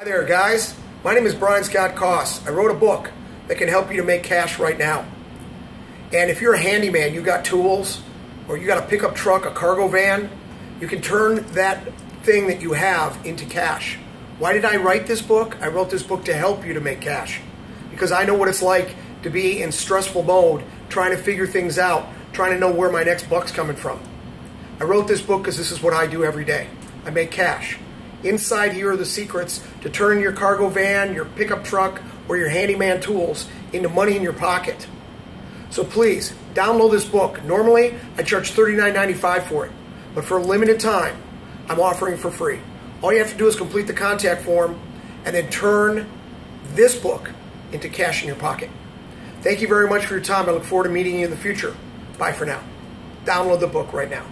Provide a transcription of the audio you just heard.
Hi there, guys. My name is Bryan Scott Kos. I wrote a book that can help you to make cash right now. And if you're a handyman, you got tools, or you got a pickup truck, a cargo van, you can turn that thing that you have into cash. Why did I write this book? I wrote this book to help you to make cash. Because I know what it's like to be in stressful mode, trying to figure things out, trying to know where my next buck's coming from. I wrote this book because this is what I do every day. I make cash. Inside here are the secrets to turn your cargo van, your pickup truck, or your handyman tools into money in your pocket. So please, download this book. Normally, I charge $39.95 for it, but for a limited time, I'm offering for free. All you have to do is complete the contact form and then turn this book into cash in your pocket. Thank you very much for your time. I look forward to meeting you in the future. Bye for now. Download the book right now.